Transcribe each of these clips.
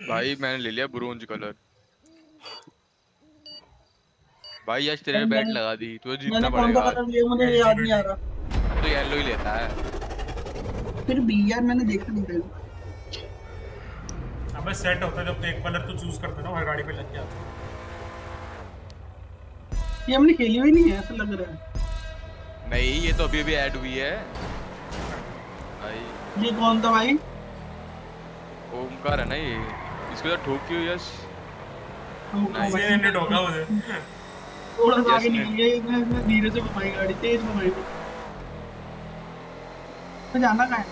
भाई मैंने ले लिया ब्रोंज कलर भाई आज तेरे बैट लगा दी। तुझे जीतना पड़ेगा मैंने कौन सा कलर लिया मुझे याद नहीं आ रहा। तो येलो ही लेता है। फिर भी यार मैंने देखा नहीं था अबे सेट होता है जब एक कलर तो चूज़ करते ना हर गाड़ी पे लग गया। ये हमने खेली हुई नहीं है ऐसा लग रहा है। नहीं ये तो अभी अभी ऐड हुई है। ये कौन था भाई? ओमकार है ना ये? इसको तो ठोक क्यों यश। इसने ने ठोका मुझे। थोड़ा सा आगे निकल गया मैं धीरे से घुमाई गाड़ी तेज घुमाई तो जाना कहाँ है?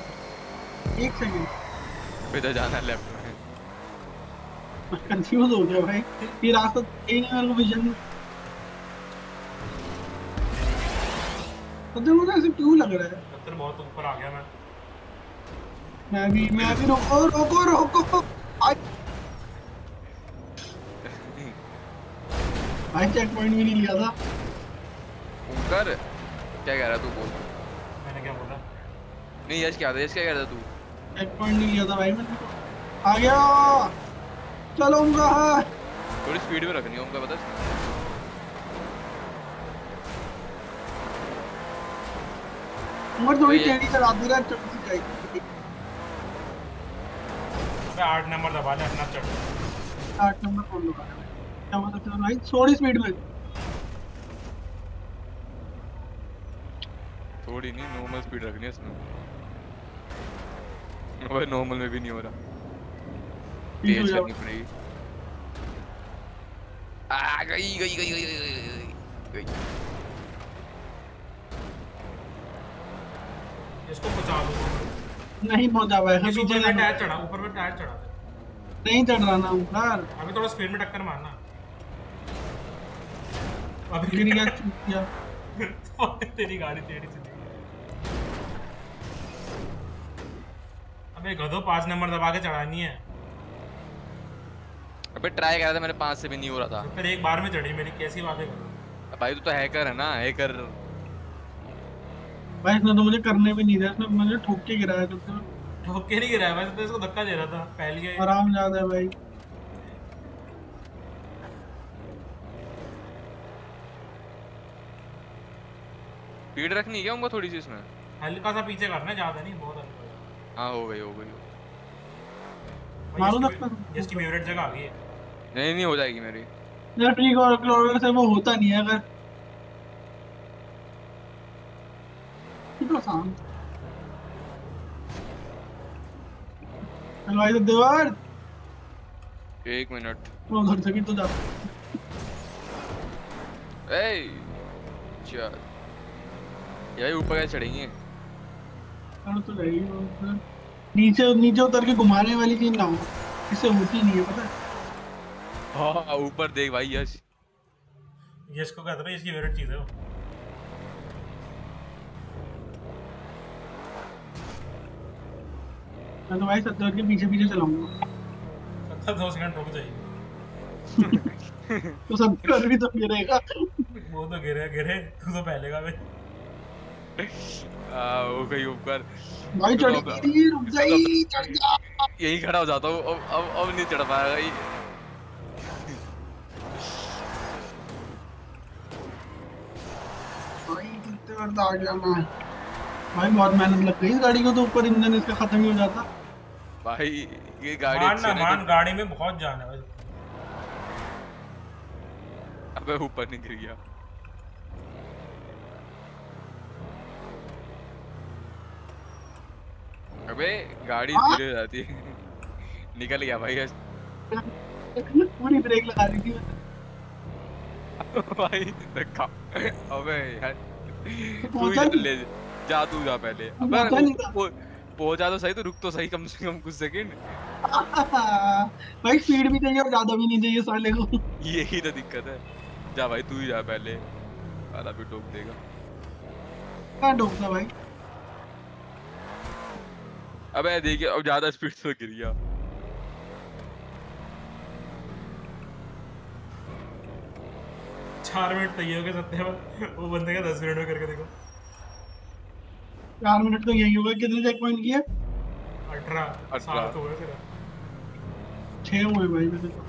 एक सेकंड इधर जाना लेफ़्ट में। कंफ्यूज हो गया भाई। ये रास्ता यही नहीं मेरे को विजन तो मुझे ऐसे क्यों लग रहा है? पत्थर बहुत ऊपर आ गया मैं मैं भी मैं भी रोको रोको रोको भाई चेक पॉइंट भी नहीं लिया था। ओमकार क्या कह रहा तू बोल। मैंने क्या बोला? नहीं यश क्या था? यश क्या कह रहा तू? चेक पॉइंट नहीं लिया था भाई मैंने। आ गया। चलो ओमकार थोड़ी स्पीड में रखनी है ओमकार बता उमर थोड़ी टेढ़ी चला दे रहा है चढ़ती जाएगी। अबे आठ नंबर दबा ले अपना चढ़। आठ नंबर कौन दबा रहा है? क्या मतलब चल भाई थोड़ी स्पीड में। थोड़ी नहीं नॉर्मल स्पीड रखनी है इसमें अबे नॉर्मल में भी नहीं हो रहा। तेज करनी पड़ेगी। आ गई गई गई गई गई गई इसको पहुँचा दो नहीं पहुँचा भाई इस ऊपर में टायर चढ़ा ऊपर में टायर चढ़ा नहीं चढ़ रहा ना ऊपर अभी थोड़ा स्पीड में टक्कर मारना। अभी गिर गया चूक गया तेरी गाड़ी टेढ़ी चली अबे गधो पाँच नंबर दबा के चढ़ानी है। अबे ट्राई कर रहा था मैंने पाँच से भी नहीं हो रहा था। फिर एक बार में चढ़ी मेरी कैसी बातें कर भाई तू तो हैकर है ना हैकर भाई इसने तो मुझे करने भी नहीं दिया इसने मुझे ठोक के गिराया तो ठोक के नहीं गिराया वैसे तो इसको धक्का दे रहा था पहले आराम ज़्यादा है भाई। स्पीड रखनी है क्या उनको थोड़ी सी इसमें? हल्का सा पीछे करना ज़्यादा नहीं बहुत हल्का हाँ हो गई हो गई मारो धक्का इसकी फेवरेट जगह आ गई है। नहीं नहीं हो जाएगी मेरी। यार ट्री और क्लोवर से वो होता नहीं है अगर तो देवर एक मिनट। वो घर से भी तो जा ए चल ये ऊपर कैसे चढ़ेंगे। चढ़ तो रहेगी नीचे नीचे उतर के घुमाने वाली चीज़ ना हो। इससे होती नहीं है पता है? हाँ ऊपर देख भाई यश। यश को कहता है इसकी फेवरेट चीज़ है वो। मैं तो भाई सत्तर के पीछे पीछे चलाऊँगा। सत्तर दो सेकंड रुक जाएगी तो सत्तर भी तो गिरेगा। वो तो गिरे गिरे। तू तो पहले का भाई आ हो गई ऊपर। भाई चढ़ गई रुक जाई चढ़ जा। यही खड़ा हो जाता हूँ। अब अब अब नहीं चढ़ पाएगा ये भाई कितने बार आ गया मैं। भाई बहुत मेहनत लग गई। इस गाड़ी को तो ऊपर इंजन इसका खत्म ही हो जाता। भाई ये गाड़ी मान ना मान गाड़ी में बहुत जान है भाई। अबे ऊपर नहीं गिर गया। अबे गाड़ी धीरे हो जाती है। निकल गया भाई पूरी ब्रेक लगा दी थी। भाई धक्का अबे यार तू ही ले जा तू जा पहले। अबे पहुँचा तो सही तो रुक तो सही कम से कम कुछ सेकंड भाई स्पीड भी चाहिए और ज़्यादा भी नहीं चाहिए साले को। यही तो दिक्कत है। जा भाई तू ही जा पहले। आला भी टोक देगा। कहाँ टोकता भाई? अबे देखिए अब ज़्यादा स्पीड से गिर गया। चार मिनट तैयार हो गए सत्ते वो बंदे का दस मिनट में करके देखो। चार मिनट तो यही होगा। कितने चेक पॉइंट किए? अठारह अठारह। सात हो गए तेरा छह हुए भाई मेरे तो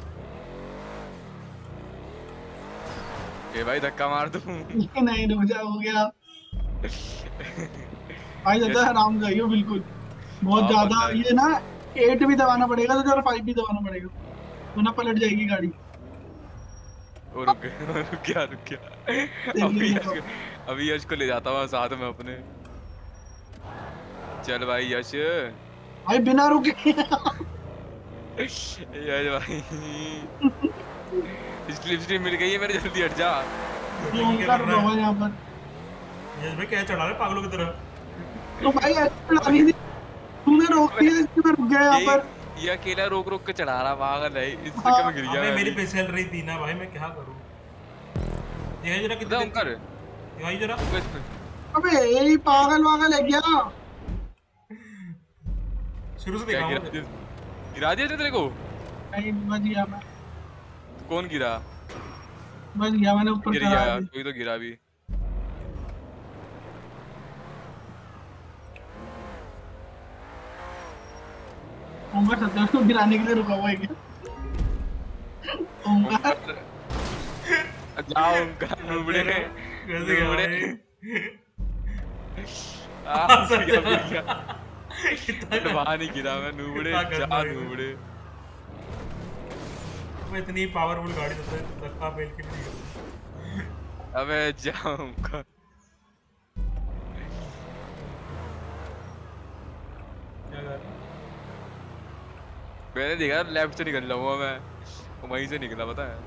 ये भाई धक्का मार दूँ। नहीं रुक जा हो गया। भाई ज़्यादा आराम से आइयो बिल्कुल। बहुत हाँ, ज़्यादा ये ना एट भी दबाना पड़ेगा तो जरा फाइव भी दबाना पड़ेगा। वरना पलट जाएगी गाड़ी। ओ रुक गया रुक गया रुक गया। अभी अभी यश को ले जाता हूँ साथ में अपने। चल भाई यश। भाई बिना रुके। यश भाई। स्लिप स्ट्रीम मिल गई है मेरे जल्दी हट जा। ये उनका रुका है यहाँ पर। यश भाई क्या चढ़ा रहे पागलों की तरह? तो भाई ऐसे तूने रोक दिया मैं रुक गया यहाँ पर। ये ये अकेला रोक रोक के चढ़ा रहा पागल है। इस गिर गया मेरी। रही थी ना भाई मैं क्या करूँ? ये जरा कितना ओंकार भाई जरा। अबे ये पागल वागल है क्या? शुरू से क्या देखा गिरा? गिरा दिया तेरे को? नहीं बच गया मैं। कौन गिरा? बच गया मैंने ऊपर गिर गया कोई तो गिरा भी ओंकार सत्या को गिराने के लिए रुका हुआ है क्या? ओंकार जाओ ओंकार नुबड़े कैसे नुबड़े आ गिर। वहाँ नहीं गिरा मैं नुबड़े है। नुबड़े। इतनी पावरफुल गाड़ी देता है धक्का पेल के लिए। अबे है? मैंने देखा लेफ़्ट से निकल हूँ मैं। वहीं से निकला पता है।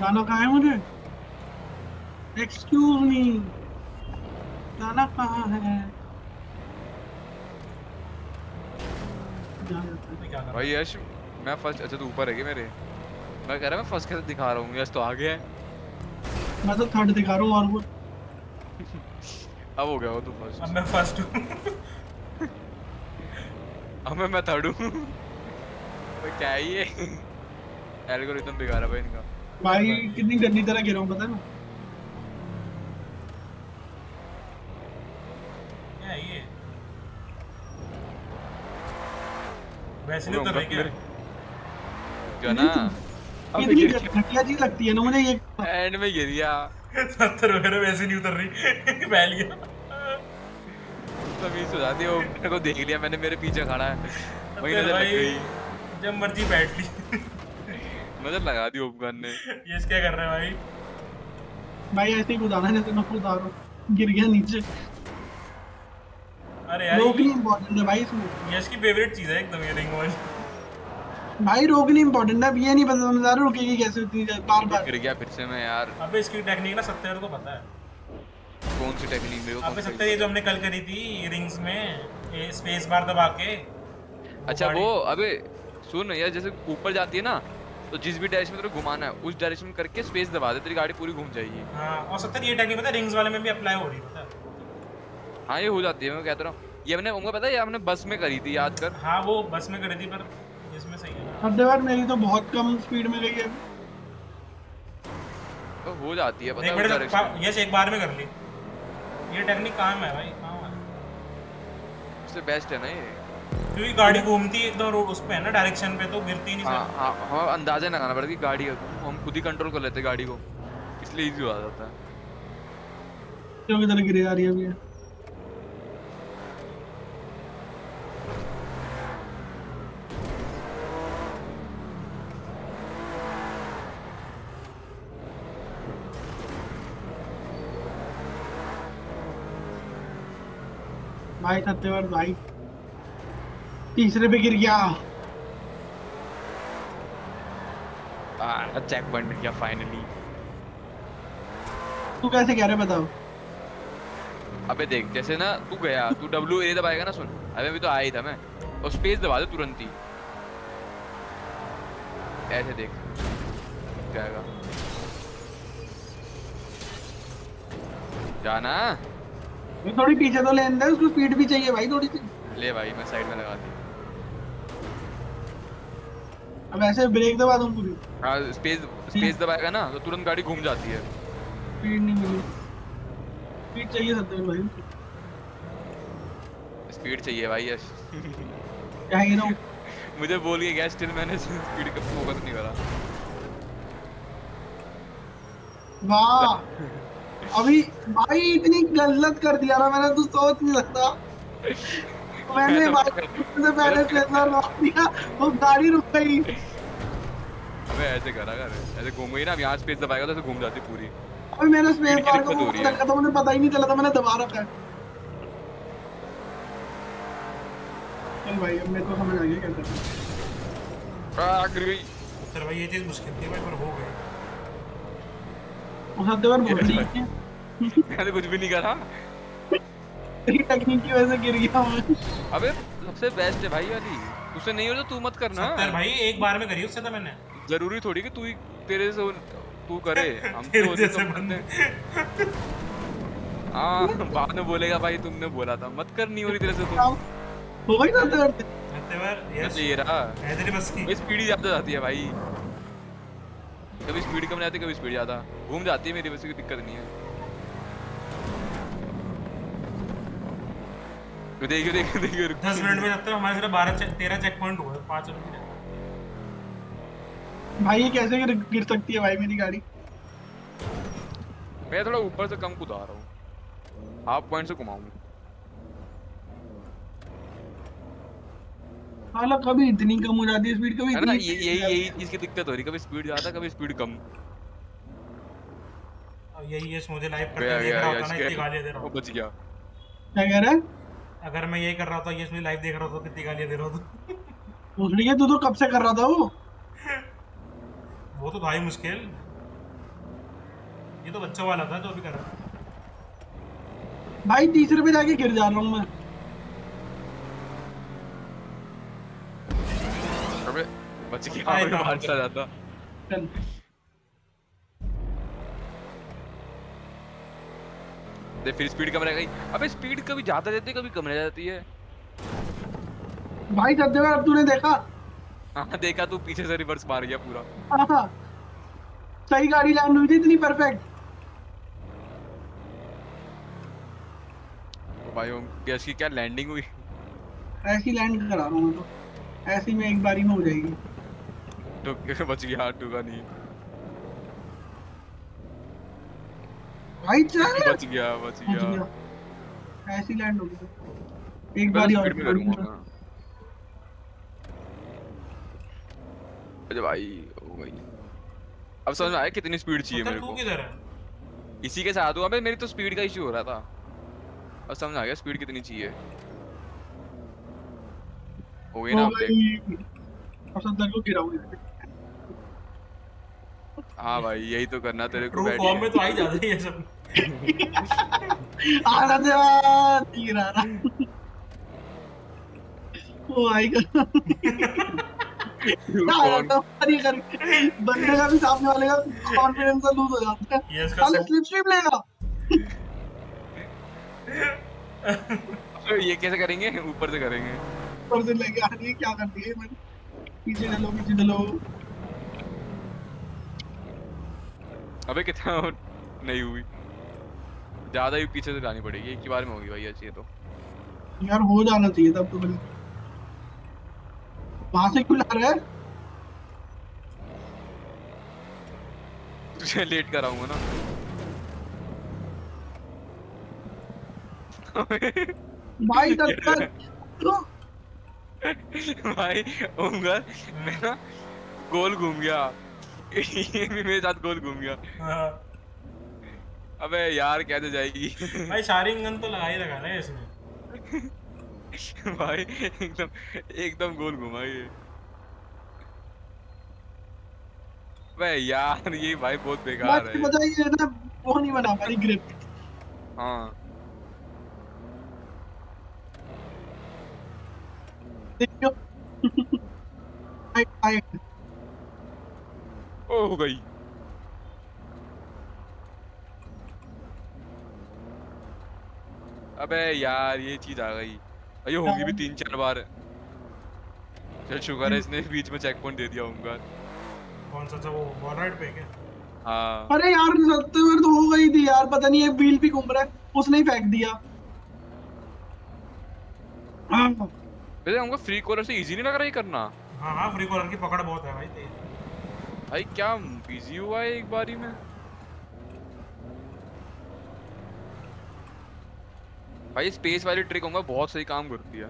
जाना कहाँ है मुझे? एक्सक्यूज मी जाना कहाँ है? भाई यश मैं फ़र्स्ट अच्छा तू ऊपर है मेरे? मैं कह रहा मैं फ़र्स्ट कैसे दिखा रहा हूँ यश तो आ गया है। मैं तो थर्ड दिखा रहा हूँ और वो। अब हो गया वो तो हूँ? फ़र्स्ट अब मैं फ़र्स्ट हूँ। अब मैं मैं थर्ड हूँ। भाई क्या ही है एल्गोरिथम है भाई इनका। भाई कितनी गंदी तरह गिरा हूँ पता है? ना क्या है ये वैसे नहीं उतर रही क्या मेरे- ना अब कितनी घटिया चीज़ लगती है ना मुझे ये एंड में गिर गया। सत्तर वगैरह वैसे नहीं उतर रही। फैल गया। तमीज जाती है वो मेरे को देख लिया मैंने मेरे पीछे खड़ा है। वही नज़र लग गई। जब मर्ज़ी बैठ ली। नज़र लगा दी ओपगन ने। ये क्या कर रहे हैं भाई? भाई ऐसे ही कुदाना है जैसे मैं कूदा रहा हूँ। गिर गया नीचे। इम्पोर्टेंट है भाई इसमें ये इसकी फेवरेट चीज़ है एकदम ये रिंग वाली भाई रोकनी इम्पोर्टेंट है अब ये नहीं पता समझदार रुकेगी कैसे देर बार बार गिर गया फिर से मैं यार। अबे इसकी टेक्निक ना सत्तर को पता है। कौन सी टेक्निक मेरे को अबे सत्तर ये जो हमने कल करी थी रिंग्स में स्पेस बार दबा के। अच्छा वो अबे सुन यार जैसे ऊपर जाती है ना तो जिस भी डायरेक्शन में तेरे घुमाना है उस डायरेक्शन में करके स्पेस दबा दे तेरी गाड़ी पूरी घूम जाएगी। हाँ और सत्तर ये टेक्निक पता है रिंग्स वाले में भी अप्लाई हो रही है पता है हाँ ये हो जाती है मैं कहता रहा हूँ। ये हमने उनको पता है ये हमने बस में करी थी याद कर। हाँ वो बस में करी थी पर इसमें सही है। अब बार मेरी तो बहुत कम स्पीड में गई है। तो हो जाती है पता है बड़े उस यस एक बार में कर ली। ये टेक्निक काम है भाई काम है। उससे बेस्ट है ना ये। क्योंकि गाड़ी घूमती एकदम रोड उस पे है ना डायरेक्शन पे तो गिरती नहीं हाँ हाँ हाँ अंदाज़ा लगाना पड़ता कि गाड़ी है हम खुद ही कंट्रोल कर लेते गाड़ी को। इसलिए इजी हो जाता है। क्यों किधर गिरे जा रही है। अभी भाई सत्यवर भाई। तीसरे पे गिर गया। चेक पॉइंट मिल गया फाइनली तू कैसे कह रहे बताओ? अबे देख जैसे ना तू गया तू डब्ल्यू ए दबाएगा ना सुन। अबे अभी तो आया ही था मैं। और स्पेस दबा दे तुरंत ही। ऐसे देख जाएगा जाना। मैं थोड़ी पीछे तो लेन दे उसको स्पीड भी चाहिए भाई थोड़ी सी। ले भाई मैं साइड में लगा दी। अब ऐसे ब्रेक दबा दूँ पूरी। हाँ स्पेस स्पेस दबाएगा ना तो तुरंत गाड़ी घूम जाती है। स्पीड नहीं मिली। स्पीड चाहिए सत्तर भाई। स्पीड चाहिए भाई यश क्या है? ना मुझे बोल के गया स्टिल मैंने स्पीड का फोकस नहीं करा। वाह! अभी भाई इतनी गलत कर दिया ना मैंने तो सोच नहीं सकता। मैंने मैं तो- भाई से पहले ट्रेलर मार दिया वो गाड़ी रुक गई। अबे ऐसे करा कर ऐसे घूम गई ना अब यहाँ स्पेस दबाएगा तो ऐसे घूम जाती पूरी। अभी मैंने स्पेस बार को रही तो मुझे पता ही नहीं चला था मैंने दबा रखा है। चल भाई अब मेरे को समझ आ गया क्या करना है। आ गई फिर भाई ये चीज़ मुश्किल थी भाई पर हो गई। उस हद पर बोल रही है। मैंने कुछ भी नहीं करा। तेरी टेक्निक की वजह से गिर गया अबे सबसे बेस्ट है भाई वाली। उससे नहीं हो तो तू मत करना। सत्तर भाई एक बार में करी उससे था मैंने। ज़रूरी थोड़ी कि तू ही तेरे से तू करे। हम तो होते तो करते हाँ बाद में बोलेगा भाई तुमने बोला था। मत कर नहीं हो रही तेरे से तो। हो गई ना तेरे ये रहा। है तेरी बस की। भाई स्पीड ही ज़्यादा जाती है भाई। कभी स्पीड कम जाती है कभी स्पीड ज़्यादा। घूम जाती है मेरी वैसे कोई दिक्कत नहीं है। देखियो देखियो देखियो रुक। दस मिनट में सत्तर हमारे सिर्फ़ बारह तेरह चेक पॉइंट हुए पाँच मिनट भाई ये कैसे गिर, गिर सकती है भाई मेरी गाड़ी? मैं थोड़ा ऊपर से कम कूदा रहा हूँ। हाफ़ पॉइंट से घुमाऊँ हालां कभी इतनी कम हो जाती है स्पीड कभी है इतनी ये यही हो यही है। चीज़ की दिक्कत हो रही कभी स्पीड ज़्यादा कभी स्पीड कम। यही यस मुझे लाइव करते देख रहा होता ना इतनी गालियाँ दे रहा वो बच गया। क्या कह रहा है? अगर मैं यही कर रहा होता यस मुझे लाइव देख रहा होता कितनी गालियाँ दे रहा होता पूछ रही तू तो कब से कर रहा था वो? वो तो भाई मुश्किल। ये तो बच्चों वाला था जो अभी कर रहा था। भाई तीसरे पे जाके गिर जा रहा हूँ मैं। अबे बच गया आए मैं था। बाहर चला जाता दे फिर स्पीड कम रह गई। अबे स्पीड कभी ज़्यादा रहती है कभी कम रह जाती है। भाई सत्य अब तूने देखा। हाँ देखा तू पीछे से रिवर्स मार गया पूरा। हाँ हाँ। सही गाड़ी लैंड हुई थी इतनी परफेक्ट तो भाई ओम गैस की क्या लैंडिंग हुई? ऐसी लैंड करा रहा हूँ मैं तो। ऐसी में एक बारी में हो जाएगी। तो बच गया टू का नहीं। भाई चल। बच गया बच गया। ऐसी लैंड हो गई। एक बारी तो और करूँगा अरे भाई हो गई अब समझ में आया कितनी स्पीड चाहिए मेरे तू को? किधर है? इसी के साथ हुआ अबे मेरी तो स्पीड का इशू हो रहा था। अब समझ आ गया स्पीड कितनी चाहिए। हो गई ना अब देख अब सत्तर को गिराऊँगा हाँ भाई यही तो करना तेरे को ट्रू फॉर्म में तो आ ही जाते हैं ये सब। गिरा रहा ओ आएगा क्या कौन रहता है। करके बंदे का भी सामने वाले का कॉन्फिडेंस लूज हो जाता है। साले स्लिप स्ट्रीम लेगा। ये कैसे करेंगे? ऊपर से करेंगे। ऊपर से लेके आ रही है क्या कर रही है मैंने पीछे चलो पीछे चलो अबे कितना नहीं हुई। ज़्यादा ही पीछे से जानी पड़ेगी एक ही बार में होगी भाई अच्छी तो। यार हो जाना चाहिए था अब तो बड़ी वहाँ से क्यों ला रहा है? तुझे लेट कराऊँगा ना। भाई तब तक भाई ओमगर मैं ना गोल घूम गया। ये भी मेरे साथ गोल घूम गया। हाँ। अबे यार कैसे जाएगी? भाई शारिंग गन तो लगा ही रखा ना इसमें। भाई एकदम एकदम गोल घुमा ये। अबे यार ये भाई बहुत बेकार है। बता ये ना वो नहीं बना पा रही ग्रिप हाँ। देखियो। आई आई ओ हो गई अबे यार ये चीज़ आ गई। ये होगी भी तीन चार बार। चल शुक्र है इसने बीच में चेक पॉइंट दे दिया होगा कौन सा? था वो वॉल पे क्या? हाँ। अरे यार सत्ते में तो हो गई थी यार पता नहीं ये व्हील भी घूम रहा है। उसने ही फेंक दिया। हाँ, वैसे हमको फ्री कॉलर से इजी नहीं लग रहा ये करना। हाँ हाँ फ्री कॉलर की पकड़ बहुत है भाई तेज भाई क्या इजी हुआ है एक बारी में? भाई स्पेस वाली ट्रिक होगा बहुत सही काम करती है।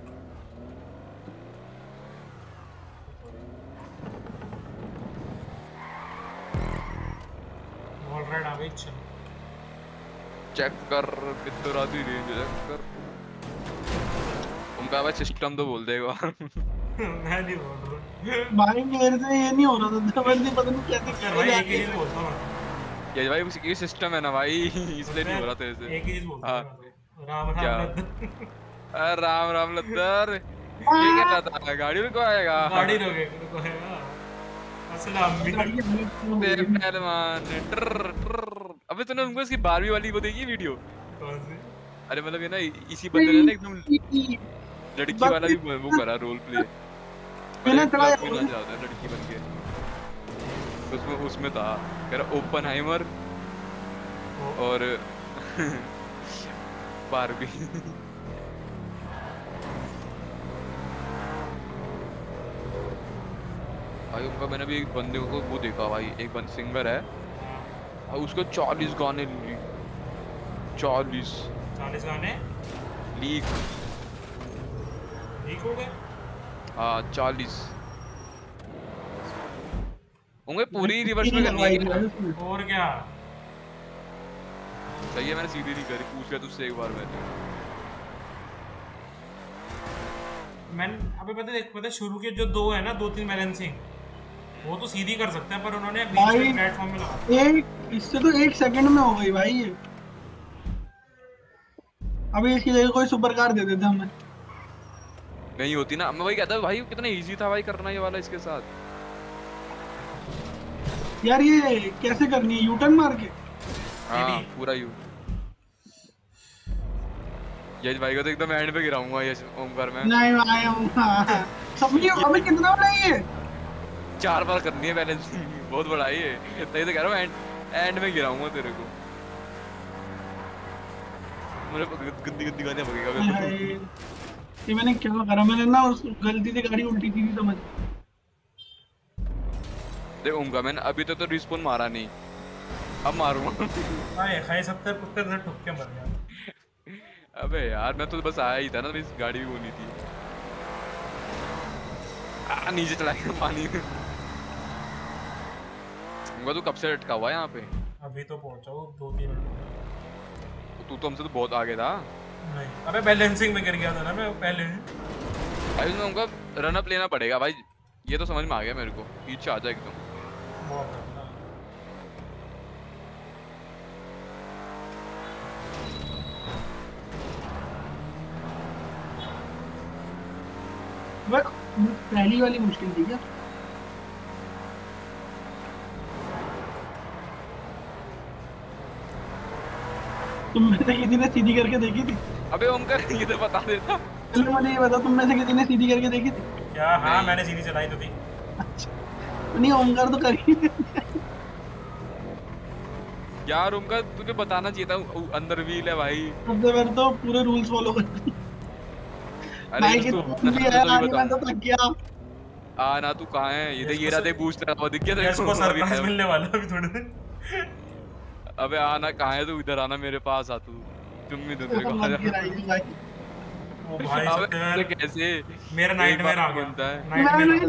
चेक कर कितने रेंज चेक कर। उनका सिस्टम तो बोल देगा। मैं नहीं बोल रहा। भाई मेरे से ये नहीं हो रहा था ज़बरदस्ती पता नहीं कैसे यार भाई एक ही चीज़ बोलता हूँ। मैं। ये भाई ये सिस्टम है ना भाई इसलिए नहीं हो रहा तेरे से। एक ही चीज़ बोलता हूँ। हाँ। मैं तो। राम राम लद्दू। अरे राम राम लद्दर ये क्या था? गाड़ी रुको आएगा। गाड़ी रोके रुको है अस्सलाम तेरे पहलवान अबे तूने उनको इसकी बारहवीं वाली वो देखी वीडियो? कौन सी? अरे मतलब ये ना इसी बंदे ने ना एकदम लड़की वाला भी वो करा रोल प्ले मैंने जाता है लड़की बन के। तो उसमें उसमें था। कह रहा ओपन हाइमर और बारबी। भाई उनका मैंने भी एक बंदे को वो देखा भाई एक बंद सिंगर है। और उसको चालीस गाने चालीस। चालीस गाने? लीक ठीक हो गए हाँ चालीस। होंगे पूरी रिवर्स में करनी है और क्या? सही है मैंने सीधी नहीं करी पूछ लिया तुझसे एक बार मैंने। मैंने अबे पता देख पता है, शुरू के जो दो है ना दो तीन बैलेंसिंग वो तो सीधी कर सकते हैं पर उन्होंने बीच में प्लेटफॉर्म में लगा एक इससे तो एक सेकंड में हो गई भाई। ये अभी इसकी जगह कोई सुपर कार दे देते हमें। नहीं होती ना। मैं वही कहता भाई कितना इजी था भाई करना ये वाला इसके साथ। यार ये कैसे करनी है? यूटर्न मार के? हाँ पूरा यू यश भाई को तो एकदम एंड पे गिराऊँगा यश ओमकार में। नहीं आया हूँ हाँ। सबने अभी कितना बड़ा है? ये चार बार करनी है बैलेंसिंग बहुत बड़ा है। ये तभी तो कह रहा हूँ एंड एंड में गिराऊँगा तेरे को। मुझे गंदी गंदी गाने हाय। ये मैंने क्या करा? मैंने ना उस गलती से गाड़ी उल्टी की थी समझ। देख ओमकार मैंने अभी तक तो रिस्पॉन मारा नहीं। अब मारूँगा हाय हाय सत्तर कुत्ते से ठुक के मर गया। अबे यार मैं तो बस आया ही था ना इस गाड़ी भी होनी थी। आ, नीचे चला गया पानी। में उनका तू कब से लटका हुआ है यहाँ पे? अभी तो पहुँचा हूँ दो तीन मिनट। तो तू तो हमसे तो बहुत आगे था। नहीं। अबे बैलेंसिंग में गिर गया था ना मैं पहले भाई उसमें उनका रन अप लेना पड़ेगा भाई। ये तो समझ में आ गया मेरे को। पीछे आ जा एकदम। पहली वाली मुश्किल थी क्या? तुम में से किसी ने सीधी करके देखी थी? अबे ओमकार ये तो बता देता। चलो मुझे ये बता तुम में से किसी ने सीधी करके देखी थी? क्या? हाँ। मैंने सीधी चलाई तो थी। नहीं ओमकार तो कर ही यार ओमकार तुझे बताना चाहिए था अंदर व्हील है भाई। सबसे पहले तो पूरे रूल्स फॉलो करते अरे तू तो है तो मैं तो थक गया। आ ना तू कहाँ है? ये देख ये रहा देख बूस्ट हुआ दिख गया तेरे इसको को? सरप्राइज़। मिलने वाला अभी थोड़े। अबे आना कहाँ है तू? इधर आना मेरे पास आ तू। तुम भी तेरे को आ जा। ओ भाई अबे कैसे? मेरा एक नाइटमेयर बार आ तो गया। बनता है। मैं नाइटमेयर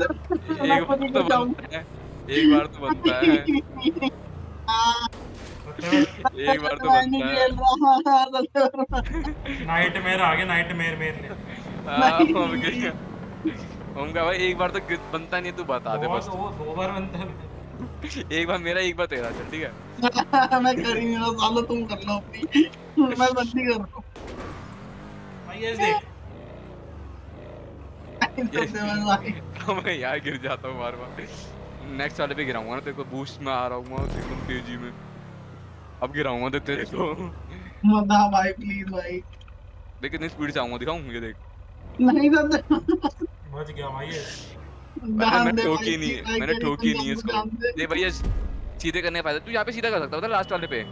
एक बार तो बनता है। एक बार तो बनता है। एक बार तो बनता है। नाइटमेयर आ गया नाइटमेयर मेरे लिए। हाँ, हम गए। हम भाई एक बार तो बनता नहीं तू बता दे बस। दो बार बनता है। एक बार मेरा एक बार तेरा चल ठीक है? मैं कर ही नहीं रहा सालो तुम कर लो अपनी। मैं बंदी कर रहा हूँ। भाई ये देख। मैं यहाँ गिर जाता हूँ बार बार नेक्स्ट वाले पे गिराऊँगा ना तेरे को बूस्ट में आ रहा हूँ मैं एकदम तेज़ी में। अब गिराऊँगा तो तेरे को। मत आ भाई प्लीज़ भाई। देख कितनी स्पीड से आऊँगा दिखाऊँ ये देख। नहीं करते बच गया भाई ये। मैंने मैं ठोकी नहीं मैंने ठोकी नहीं इसको। देख भैया सीधे करने का फ़ायदा तू यहाँ पे सीधा कर सकता है लास्ट वाले पे।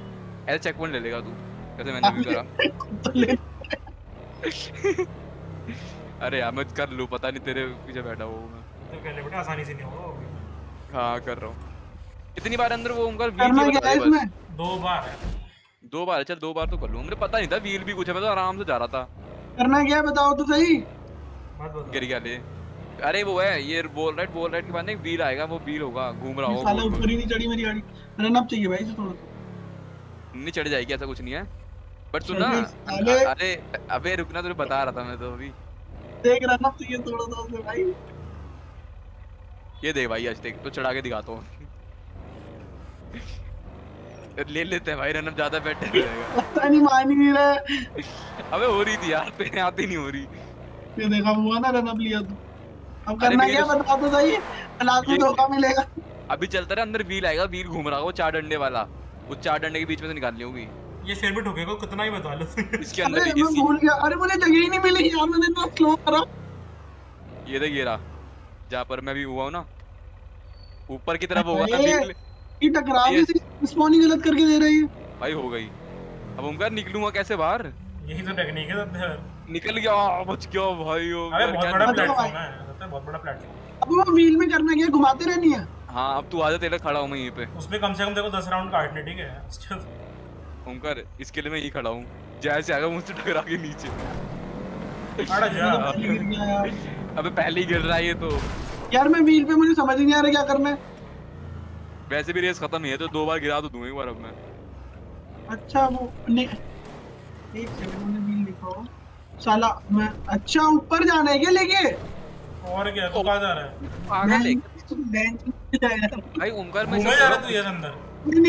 ऐसे चेक पॉइंट ले लेगा तू कैसे मैंने भी करा। तो अरे यार मैं कर लूँ पता नहीं तेरे पीछे बैठा हूँ मैं। तो कर ले बेटा आसानी से नहीं होगा हाँ कर रहा हूँ। कितनी बार अंदर वो उनका करना व्हील क्या है इसमें? दो बार है। दो बार चल दो बार तो कर लूँ। मुझे पता नहीं था व्हील भी कुछ है मैं तो आराम से जा रहा था। करना क्या बताओ तो सही। मत बता। गिर गया ले। अरे वो है ये बोल राइट बोल राइट के बाद ना व्हील आएगा वो व्हील होगा घूम रहा होगा साला ऊपर ही नहीं चढ़ी मेरी गाड़ी। रन अप चाहिए भाई इसे थोड़ा। नहीं चढ़ जाएगी ऐसा कुछ नहीं है। बट सुन ना। अरे अबे रुकना तुझे बता रहा था मैं तो अभी। देख रन अप चाहिए थोड़ा सा उसमें भाई। ये देख भाई आज देख तो चढ़ा के दिखाता हूँ। ले लेते हैं भाई रनअप ज़्यादा बेटर रहेगा पता नहीं मान ही नहीं रहा अबे हो रही थी यार तेरे आती नहीं हो रही। ये देखा हुआ ना रन अप लिया तू। अब करना क्या? तो- बता तो सही। लास्ट में धोखा मिलेगा। अभी चलता रहा अंदर व्हील आएगा व्हील घूम रहा होगा वो चार डंडे वाला। वो चार डंडे के बीच में से निकालनी होगी। ये फिर भी ठोकेगा कितना ही बता लो। इसके अंदर अरे ही मैं भूल गया। अरे मुझे जगह ही नहीं मिली यार मैंने इतना स्लो करा। ये देख ये रहा। जहाँ पर मैं भी हुआ हूँ ना ऊपर की तरफ़ होगा ना अरे, ये टकरा ये- भी स्पॉन ही गलत करके दे रही है। भाई हो गई। अब उनका निकलूँगा कैसे बाहर? यही तो टेक्निक है निकल गया बच गया भाई ओ, अबे बहुत बड़ा? प्लेटफॉर्म है। लगता है? बहुत बड़ा प्लेटफॉर्म अब वो व्हील में करना क्या? घुमाते रहनी है। हाँ अब तू आजा तेरा खड़ा हूँ मैं यहीं पे। उसमें कम से कम देखो दस राउंड काटने ठीक है? ओमकार इसके लिए मैं यहीं खड़ा हूँ। जैसे आएगा मुझसे टकरा के नीचे। अड़ जा। मैं अबे पहले ही गिर रहा है ये तो। यार मैं व्हील पे मुझे समझ नहीं आ रहा क्या करना है। वैसे भी रेस खत्म ही है तो दो बार गिरा तो दूँ एक बार अब मैं। अच्छा वो ने एक सेकंड मुझे व्हील दिखाओ। साला मैं अच्छा ऊपर जाना है क्या लेके? और क्या तू कहाँ जा रहा है? पागल है भाई ओमकार मैं जा रहा तू ये अंदर।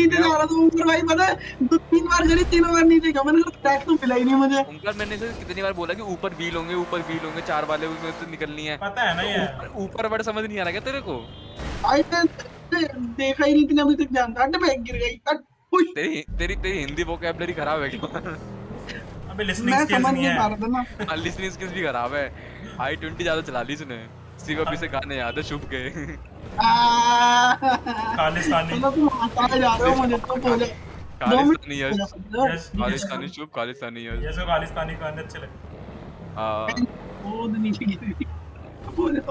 जा रहा था ऊपर भाई पता दो तीन बार करी तीनों बार नीचे गया मैंने ट्रैक तो मिला ही नहीं मुझे। ओमकार मैंने इसे कितनी बार बोला कि ऊपर व्हील होंगे ऊपर व्हील होंगे चार वाले उसमें से निकलनी है। पता है ना ये। ऊपर- वर्ड समझ नहीं आ रहा क्या तेरे को? मैं देखा ही नहीं थी अभी तक जानता अट बैग गिर गई। तेरी तेरी तेरी हिंदी वोकैबुलरी खराब है क्या? अबे लिसनिंग स्किल्स नहीं है मैं समझ नहीं नहीं पा रहा था ना। लिसनिंग स्किल्स भी खराब है। आई ट्वेंटी ज़्यादा चला ली इसने सिर्फ़ अभी से गाने याद है शुभ के आ, खालिस्तानी तुम हटाए जा रहे हो मुझे तो बोले। खालिस्तानी यस खालिस्तानी शुभ खालिस्तानी यश जैसे खालिस्तानी गाने अच्छे लगे। हाँ। वो तो नीचे गिर बोले।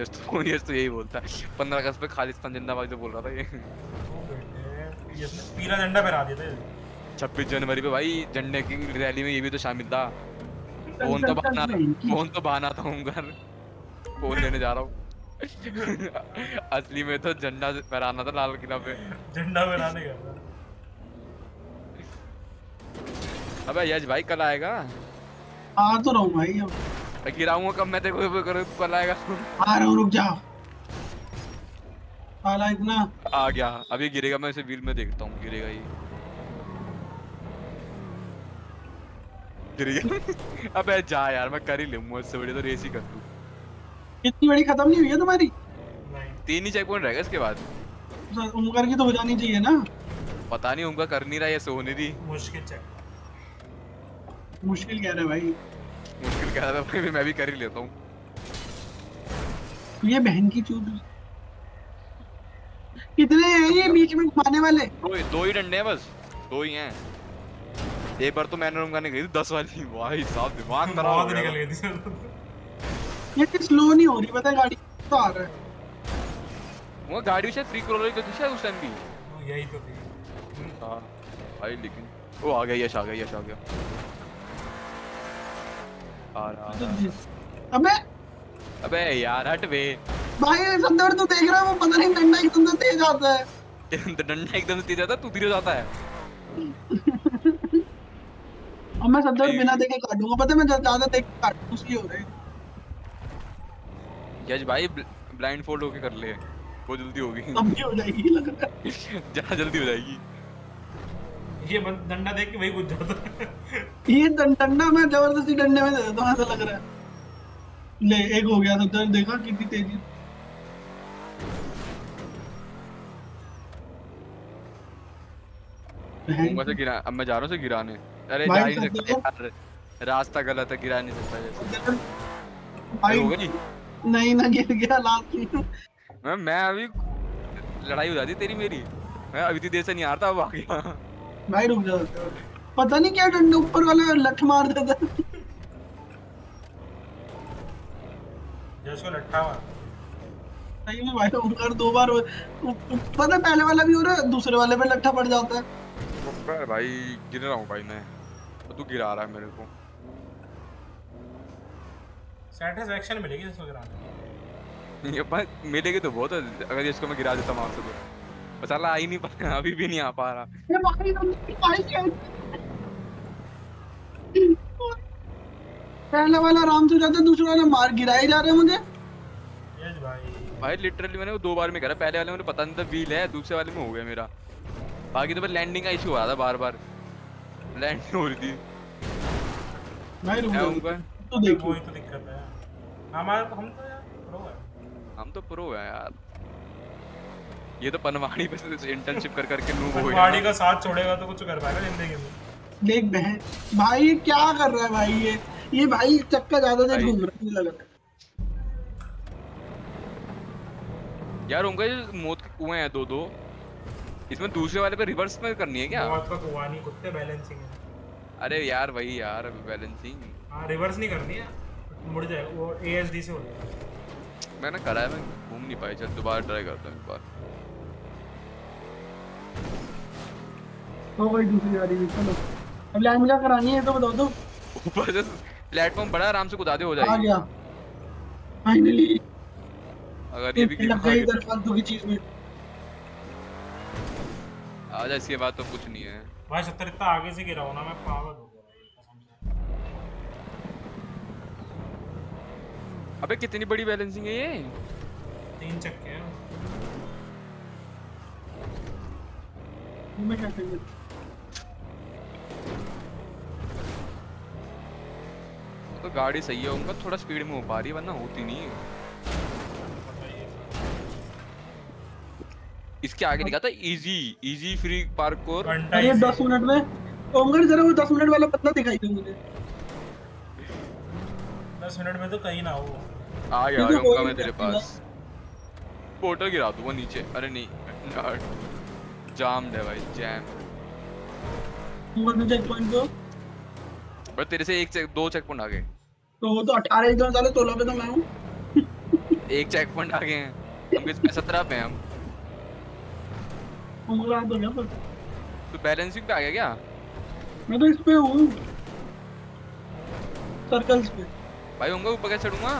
यश तो यश तो यही बोलता है। पंद्रह अगस्त पे खालिस्तान जिंदाबाद जो बोल रहा था ये। ओ बेटे ये इसने पीला झंडा फहरा दिया था। छब्बीस जनवरी पे भाई झंडे की रैली में ये भी तो शामिल था। फ़ोन तो बहाना फ़ोन तो बहाना था उनका फ़ोन लेने जा रहा हूँ। असली में तो झंडा फहराना था लाल किला पे। झंडा फहराने का। अबे यश भाई कल आएगा? आ तो रहा हूँ भाई अब। मैं गिराऊँगा कब मैं तेरे को करो कल आएगा? आ रहा हूँ रुक जा। साला इतना। आ गया। अभी गिरेगा मैं इसे व्हील में देखता हूँ गिरेगा ये गिर गया अबे जा यार मैं कर ही लूँगा इससे बड़ी तो रेस ही कर लूँ। इतनी बड़ी खत्म नहीं हुई है तुम्हारी? नहीं तीन ही चेक पॉइंट रहेगा इसके बाद। उमकर की तो हो जानी चाहिए ना। पता नहीं उनका कर नहीं रहा ये सो नहीं रही मुश्किल चेक मुश्किल कह रहा है भाई। मुश्किल कह रहा था भाई मैं भी कर ही लेता हूँ। ये बहन की चूत कितने हैं ये बीच में घुमाने वाले? दो ही दो ही डंडे हैं बस दो ही हैं। एक बार तो मैंने उनका नहीं गई थी दस वाली। भाई साहब दिमाग खराब हो गया। निकल गई थी ये स्लो नहीं हो रही पता है गाड़ी तो आ रहा है। वो गाड़ी शायद फ्री करोल की थी शायद उस टाइम भी। यही तो थी। हाँ भाई लेकिन वो आ गया यश आ गया यश आ गया। आ रहा आ रहा। अबे! अबे यार हट बे। भाई संदर तो देख रहा है वो पता नहीं डंडा एकदम से तेज आता है। डंडा एकदम से तेज आता है तू धीरे जाता है। अब मैं संदर बिना देखे काटूँगा। पता है मैं ज़्यादा देख काटूं हो रहा है। यश भाई ब्लाइंड फोल्ड होके कर ले। वो जल्दी होगी। अब भी हो जाएगी लग रहा है। जहाँ जल्दी हो जाएगी। ये बंद डंडा देख के वही कुछ जाता है। ये डंडा मैं ज़बरदस्ती डंडे में दे देता हूँ ऐसा लग रहा है। ले एक हो गया संदर देखा कितनी तेज़ी। मुँह से गिरा अब मैं जा रहा हूँ उसे गिराने। अरे जा ही नहीं सकता यार रास्ता गलत है गिरा नहीं सकता जैसे। हो गई? नहीं ना गिर गया लास्ट में मैं अभी लड़ाई हो जाती तेरी मेरी। मैं अभी इतनी देर से नहीं आ रहा अब आ गया। भाई रुक जाओ पता नहीं क्या डंडे ऊपर वाले लठ मार देता जैसे लट्ठा हुआ सही में भाई ओमकार दो बार। पता है पहले वाला भी हो रहा है दूसरे वाले पे लट्ठा पड़ जाता है भाई गिर रहा हूँ भाई मैं। तो तू गिरा रहा है मेरे को। सेटिस्फैक्शन मिलेगी इसको गिराने ये बात मिलेगी तो बहुत है अगर इसको मैं गिरा देता वहाँ से तो। आ ही नहीं पा अभी भी नहीं आ पा रहा। ये भाई भाई क्या? पहले वाला आराम से जाता है दूसरे वाला मार गिराए जा रहे मुझे। यस भाई। भाई लिटरली मैंने वो दो बार में करा पहले वाले में पता नहीं था व्हील है दूसरे वाले में हो गया मेरा। बाकी तो बस लैंडिंग का इशू हो रहा था बार बार लैंडिंग हो रही थी। भाई रुक जाओ उनका तो देखो वही तो दिक्कत है। हमारे हम तो यार प्रो है। हम तो प्रो है यार। ये तो पनवाड़ी पे इंटर्नशिप कर करके नूब हो गया। का साथ छोड़ेगा तो कुछ कर पाएगा ज़िंदगी में। देख बहन भाई क्या कर रहा है भाई ये? ये भाई चक्का ज़्यादा देर घूम रहा है लग रहा है। यार उनका मौत के कुएँ हैं दो दो इसमें दूसरे वाले पे रिवर्स में करनी है क्या? बहुत का कुआ नहीं कुत्ते बैलेंसिंग है। अरे यार वही यार अभी बैलेंसिंग हाँ रिवर्स नहीं करनी है मुड़ जाएगा वो एएसडी से हो जाएगा मैंने करा है मैं घूम नहीं पाई चल दोबारा ट्राई करता हूँ एक बार। तो भाई दूसरी गाड़ी भी चलो। अब लैंड क्या करानी है तो बताओ तो ऊपर से प्लेटफॉर्म बड़ा आराम से कुदा दे हो आ गया। फाइनली अगर ये भी लग गई इधर फालतू की चीज़ में। आ जा इसके बाद तो कुछ नहीं है। भाई सत्तर इतना आगे से गिरा हूँ ना मैं पागल हो गया भाई कसम से। अबे कितनी बड़ी बैलेंसिंग है ये? तीन चक्के हैं। मैं क्या करूँ तो गाड़ी सही है उनका थोड़ा स्पीड में हो पा रही है वरना होती नहीं है। इसके आगे लिखा था इजी इजी फ्री पार्कोर अरे ही दस मिनट में ओमगर जरा वो दस मिनट वाला बंदा दिखाई दे मुझे। दस मिनट में तो कहीं ना हो। आ गया तो मैं तेरे पास। पोर्टल गिरा दूँगा नीचे। अरे नहीं यार जाम्ड है भाई जैम ओमगर मुझे एक पॉइंट दो पर तेरे से एक चेक दो चेक पॉइंट आ गए। तो वो तो अठारह एकदम साले सोलह पे तो मैं हूँ। एक चेक पॉइंट आ गए हैं। हम किस सत्रह पे हैं हम। तो गया पर तो बैलेंसिंग पे आ गया क्या? मैं तो इस पे हूँ। सर्कल्स पे। भाई होंगे ऊपर कैसे चढ़ूँगा?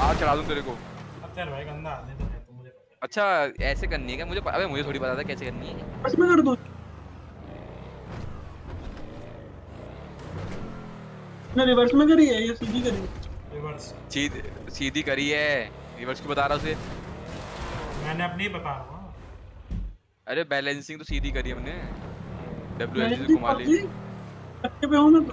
आ चढ़ा दूँ तेरे को। अब चल भाई गंदा आदमी तो है तो मुझे पता है। अच्छा ऐसे करनी है क्या? मुझे अबे मुझे थोड़ी पता था कैसे करनी है। बस में कर दो। मैं रिवर्स में करी है ये सीधी करी है। रिवर्स सीधी सीधी करी है। रिवर्स क्यों बता रहा उसे? मैंने अपनी ही बता रहा हूँ। अरे बैलेंसिंग तो सीधी करी हमने। डब्ल्यू एच से घुमा ली। अच्छे पे हूँ मैं तो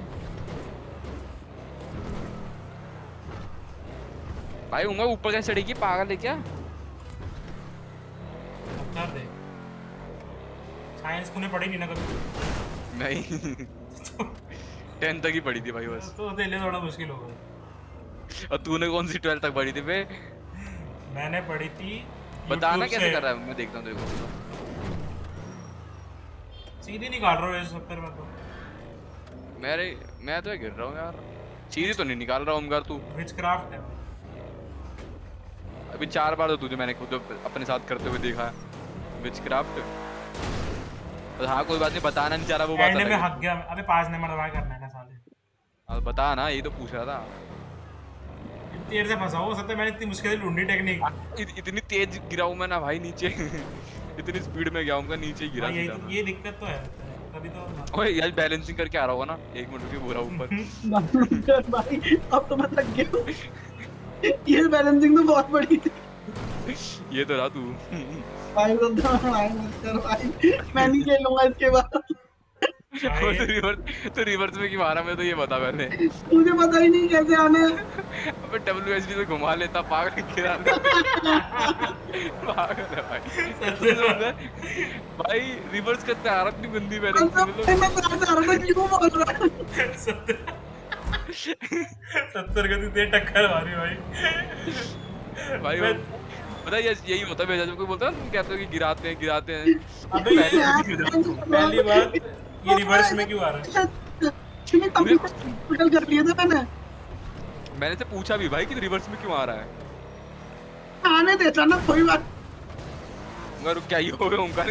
भाई होंगे ऊपर कैसे चढ़ेगी? पागल है क्या? कर दे। साइंस तूने पढ़ी नहीं ना कभी? नहीं। टेंथ तक ही पढ़ी थी भाई बस। तो तेरे लिए थोड़ा मुश्किल होगा और तूने कौन सी ट्वेल्थ तक पढ़ी थी बे? मैंने पढ़ी थी बताना कैसे कर रहा है? मैं देखता हूँ तेरे को। सीधी निकाल रहा हूँ सत्तर में तो मेरे मैं तो गिर रहा हूँ यार। सीधी तो नहीं निकाल रहा हूँ उमगर तू। विच क्राफ्ट है। अभी चार बार तो तुझे मैंने खुद अपने साथ करते हुए देखा विच क्राफ्ट हाँ कोई बात नहीं बताना नहीं चाह रहा वो बात में हक गया। अबे पाँच नंबर दबा करना है ना साले। हाँ, बता ना ये तो पूछ रहा था। देर से फंसा हुआ सत्तर मैंने इतनी मुश्किल से ढूंढी टेक्निक इत, इतनी तेज गिरा हूँ मैं ना भाई नीचे। इतनी स्पीड में गया हूँ नीचे गिरा ये ये दिक्कत तो है तभी तो ओए यार बैलेंसिंग करके आ रहा होगा ना? एक मिनट रुके बोला ऊपर। भाई अब तो मैं थक गया हूँ। ये बैलेंसिंग तो बहुत बड़ी थी। ये तो रहा तू। भाई तो भाई मत कर भाई। मैं नहीं खेलूँगा इसके बाद। तो रिवर्स तो रिवर्स में क्यों आ रहा मैं तो ये बता पहले। मुझे पता ही नहीं कैसे आना। अबे डब्ल्यू एच डी से घुमा लेता पागल गिरा पागल है भाई। भाई रिवर्स करते आ रहा इतनी गंदी मतलब बैलेंसिंग मैं आ रहा था क्यों बोल रहा सत्तर का तुझे टक्कर मारी भाई। भाई पता है ये यही होता है बेजा जब कोई बोलता है ना तुम कहते हो कि गिराते हैं गिराते हैं। भी हूँ। पहली बात ये रिवर्स में क्यों आ रहा है? तूने कभी हॉस्पिटल कर लिया था मैंने। मैंने से पूछा भी भाई कि रिवर्स में क्यों आ रहा है? आने देता ना कोई बात मगर क्या ये हो गया ओमकार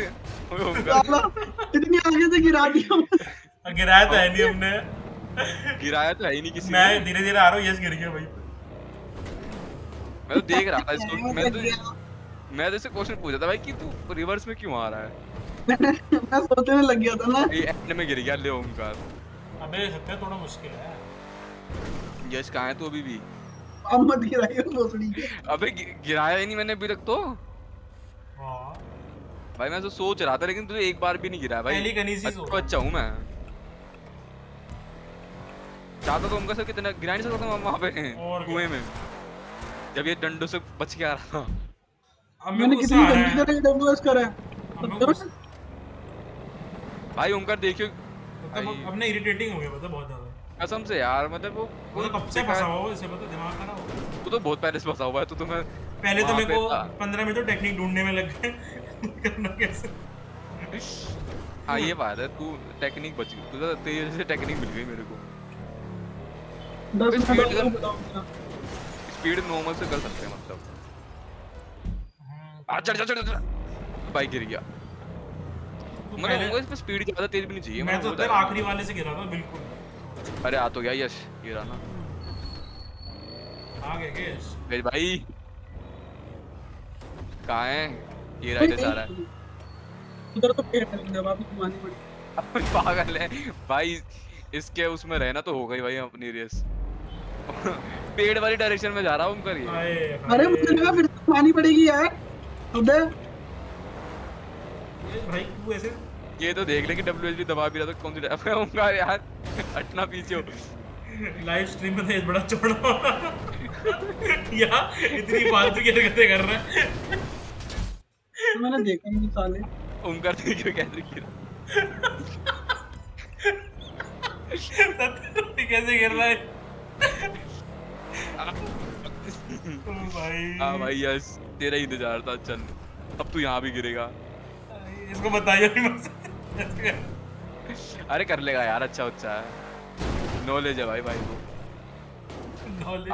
ओमकार इतनी आगे से गिरा दिया गिराया तो है नहीं हमने। गिराया तो है ही नहीं किसी मैं धीरे धीरे आ रहा हूँ यस गिर गया भाई। मैं तो देख रहा था इसको मैं तो मैं तो इससे क्वेश्चन पूछा था भाई कि तू रिवर्स में क्यों आ रहा है? मैंने मैं सोचने लग गया था ना। ये एंड में गिर गया ले ओमकार अबे सत्य थोड़ा मुश्किल है। यश कहाँ है तू अभी भी? अब मत गिराइए भोसड़ी अबे गिराया ही नहीं मैंने अभी तक तो। हाँ। भाई मैं तो सोच रहा था लेकिन तुझे एक बार भी नहीं गिराया भाई। पहली कनीसिस अच्छा होगा। बच्चा हूँ मैं। चाहता तो उनका सर कितना गिरा नहीं सकता था वहाँ पे। कुएँ में। जब ये डंडों से बच के आ रहा था। अब मैंने कितनी गंदी तरह डब्ल्यूएस करा है। भाई ओमकार देखियो। मतलब भाई। इरिटेटिंग हो गया पता बहुत ज़्यादा। कसम से यार मतलब वो वो तो कब से फंसा हुआ है इसे पता दिमाग खराब हो गया। तू तो बहुत पहले से फंसा हुआ है तो मैं पहले तो मेरे को था। पंद्रह मिनट तो टेक्निक ढूँढने में लग गए। करना कैसे? हाँ ये बात है तू टेक्निक बच गई। तुझे तेरी वजह से टेक्निक मिल गई मेरे को। स्पीड नॉर्मल से कर सकते हैं मतलब। चढ़ चढ़ चढ़ चढ़। भाई गिर गया। तो मतलब पहले- होगा इसमें स्पीड ज़्यादा तेज भी नहीं चाहिए मैं तो तब आखिरी वाले से गिरा था बिल्कुल। अरे आ तो गया यश गिरा ना। आ गया केस गई भाई। कहाँ है? ये राइट रहा है उधर तो पेड़ है जब आप घुमानी पड़ी। पागल है। भाई इसके उसमें रहना तो ही भाई अपनी रेस। पेड़ वाली डायरेक्शन में जा रहा हूँ उनका ये। अरे मुझे लगा फिर घुमानी पड़ेगी यार। उधर भाई तू ऐसे? ये तो देख ले कि डब्ल्यू दबा भी रहा था कौन सी अबे ओमकार यार? हटना पीछे हो। लाइव स्ट्रीम में तेज बड़ा चौड़ा या इतनी फालतू की हरकतें कर रहा है। तो मैंने देखा नहीं साले। ओमकार देखियो कैसे गिरा। कैसे गिर रहा है? ओ भाई। हाँ भाई यस तेरा इंतज़ार था चल। अब तू यहाँ भी गिरेगा। इसको बताइए अरे कर लेगा यार अच्छा अच्छा है। नॉलेज है भाई भाई को।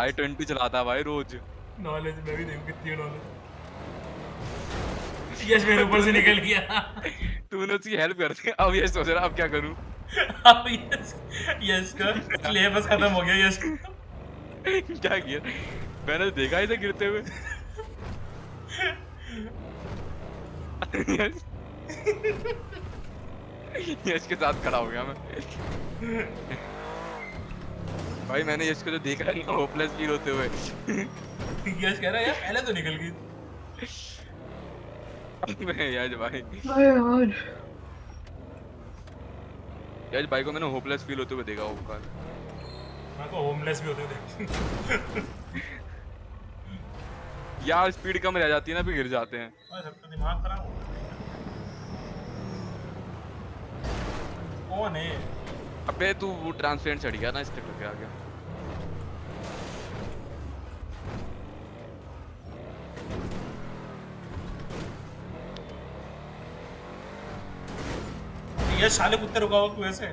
आई ट्वेंटी चलाता है भाई रोज। नॉलेज मैं भी देखूँ कितनी नॉलेज यस मेरे ऊपर से निकल गया। तूने उसकी हेल्प कर दी। अब यश सोच रहा अब क्या करूँ? अब यस यस का सिलेबस खत्म हो गया यस का। क्या किया? मैंने देखा इसे गिरते हुए। यश यश के साथ खड़ा हो गया मैं। भाई मैंने यश को जो देखा है होपलेस फील होते हुए। यस कह रहा है यार पहले तो निकल गई। मैं यश भाई। यार। यश भाई को मैंने होपलेस फील होते हुए देखा होगा। मैं तो होमलेस भी होते देख। यार स्पीड कम रह जाती है ना फिर गिर जाते हैं। सबका दिमाग खराब हो गया कौन है? अबे तू वो ट्रांसपेरेंट चढ़ गया ना इसके टुके आ गया यस साले कुत्ते रुका हुआ क्यों ऐसे?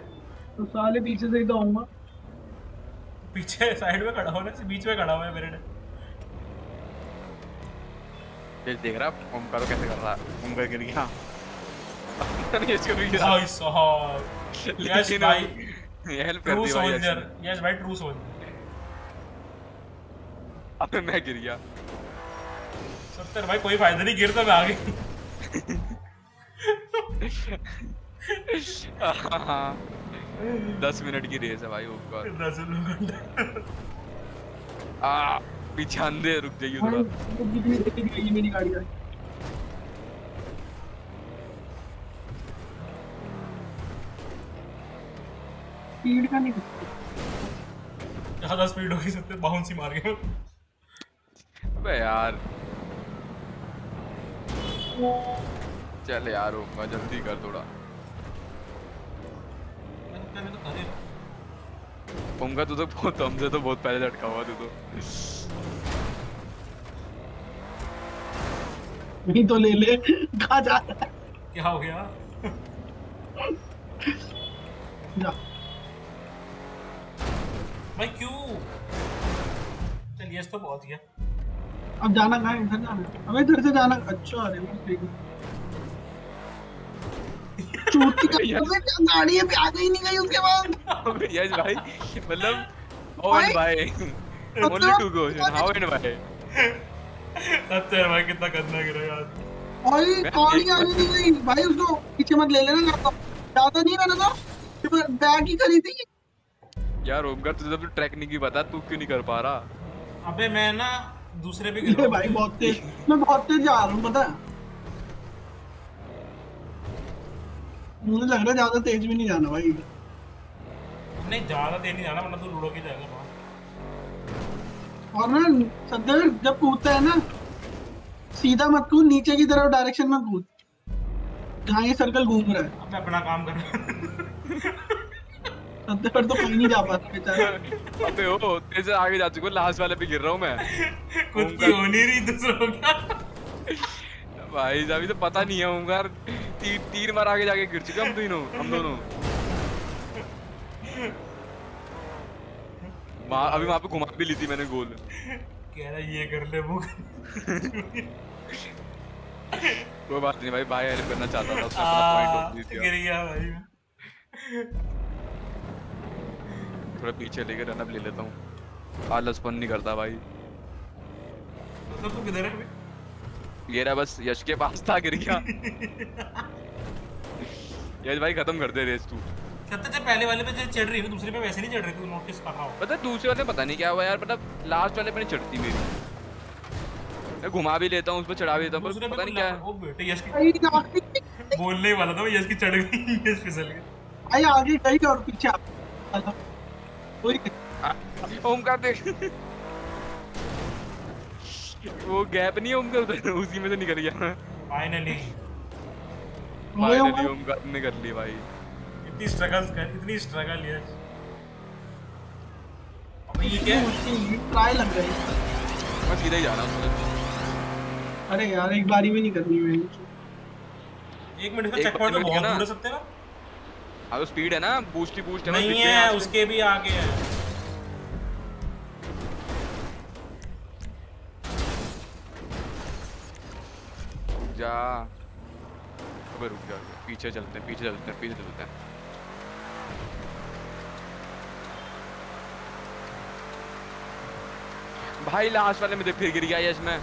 तो साले पीछे से ही तो आऊँगा। पीछे साइड में खड़ा हो ना बीच में खड़ा हुआ है मेरे ने। ये देख रहा ओमकार को कैसे कर रहा है? ओमकार गिर गया नहीं इसको भी भाई साहब यस भाई हेल्प कर दी भाई सोल्जर यस भाई ट्रू सोल्जर अबे मैं गिर गया। सत्तर भाई कोई फ़ायदा नहीं गिर तो मैं आ गई हाँ, दस मिनट की रेस है भाई दस लोग आ पीछे अंधे रुक जाइए थोड़ा। मेरी गाड़ी स्पीड का नहीं कुछ ज़्यादा स्पीड हो गई सत्तर बाउंस ही मार गया अबे यार। चल यार ओमकार जल्दी कर थोड़ा। मैंने तो तू तो बहुत हमसे तो बहुत पहले लटका हुआ तू तो। नहीं तो ले ले कहा जा रहा है? क्या हो गया? जा। भाई क्यों? चल यस तो बहुत गया अब जाना कहाँ इधर जाना? अबे इधर से जाना। अच्छा अरे चूती का यार। अबे क्या गाड़ी है? पे आ गई नहीं गई उसके बाद। अबे यस भाई मतलब and bye only to go how and bye अच्छा भाई कितना गंदा गिरा यार। भाई गाड़ी आगे नहीं गई। भाई उसको पीछे मत ले लेना ज़्यादा ज़्यादा नहीं मैंने तो। बैग ही खरीदी। यार ओमकार तुझे तो ट्रैक नहीं की पता तू क्यों नहीं कर पा रहा? अबे मैं ना दूसरे पे गिर भाई बहुत तेज मैं बहुत तेज जा रहा हूँ पता है? मुझे लग रहा है ज़्यादा तेज भी नहीं जाना भाई। नहीं ज़्यादा देर नहीं जाना वरना तू लूडो की जाएगा और ना सद्दे जब कूदता है ना सीधा मत कूद नीचे की तरफ़ डायरेक्शन में कूद। जहाँ ये सर्कल घूम रहा है। अब मैं अपना काम कर रहा पर तो कहीं नहीं जा पाता बेचारा। अबे ओ तेरे आगे जा चुका लास्ट वाले पे गिर रहा हूँ मैं। खुद की हो नहीं रही दूसरों का। भाई अभी तो पता नहीं है ओमकार तीन तीन बार आगे जाके गिर चुके हम तीनों हम दोनों। वहाँ अभी वहाँ पे घुमा भी ली थी मैंने गोल। कह रहा ये कर ले वो कोई बात नहीं भाई भाई हेल्प करना चाहता था उसका अपना पॉइंट ऑफ़ व्यू गिर गया भाई। थोड़ा पीछे लेके रनअप ले लेता हूँ। आलसपन नहीं करता भाई। मतलब तू किधर है अभी? ये रहा बस यश के पास था गिर गया। यश भाई खत्म कर दे रेस तू। सत्य जब पहले वाले पे जो चढ़ रही है दूसरे पे वैसे नहीं चढ़ रही तू नोटिस कर रहा हो। पता है दूसरे वाले पता नहीं क्या हुआ यार मतलब लास्ट वाले पे नहीं चढ़ती मेरी। मैं घुमा भी लेता हूँ उस पर चढ़ा भी देता हूँ पे पता तो नहीं क्या ओ बेटे यश की बोलने वाला था यश की चढ़ गई यश फिसल गया। भाई आगे गई और पीछे आ। है ओमकार देख। वो गैप नहीं है ओमकार उधर उसी में से निकल गया फाइनली फाइनली। ओमकार। ने कर ली भाई। इतनी स्ट्रगल कर इतनी स्ट्रगल यश अबे ये क्या? है? उसकी ट्राई लग गई। मैं सीधा ही जा रहा हूँ अरे यार एक बारी में नहीं करनी मैंने। एक मिनट का चेक पॉइंट तो मिनट बहुत का ना। है अब स्पीड है ना बूस्ट ही बूस्ट है नहीं है उसके भी आगे है। जा। अबे रुक जा पीछे चलते हैं पीछे चलते हैं पीछे चलते हैं। भाई लास्ट वाले में देख फिर गिर गया यश मैं।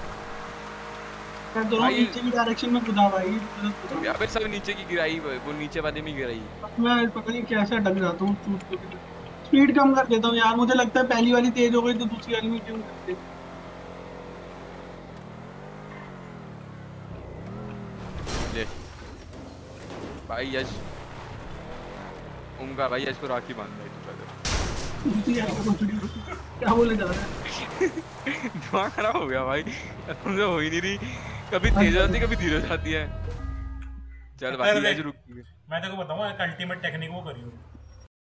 मैं दोनों नीचे की डायरेक्शन में कूदा भाई कूदा। अबे सब नीचे की गिराई वो नीचे वाले में गिराई। मैं पता नहीं कैसे अटक जाता हूँ स्पीड कम कर देता हूँ यार मुझे लगता है पहली वाली तेज हो गई तो दूसरी वाली मीडियम कर दे। ले। भाई यश। उनका भाई यश को राखी बाँध भाई तू क्या बोले जा रहा है दिमाग खराब हो गया भाई। तुमसे हो ही नहीं रही। कभी तेज हो। जाती कभी धीरे जाती है। चल भाई। रुक मैं तेरे को बताऊँगा एक अल्टीमेट टेक्निक वो करी हो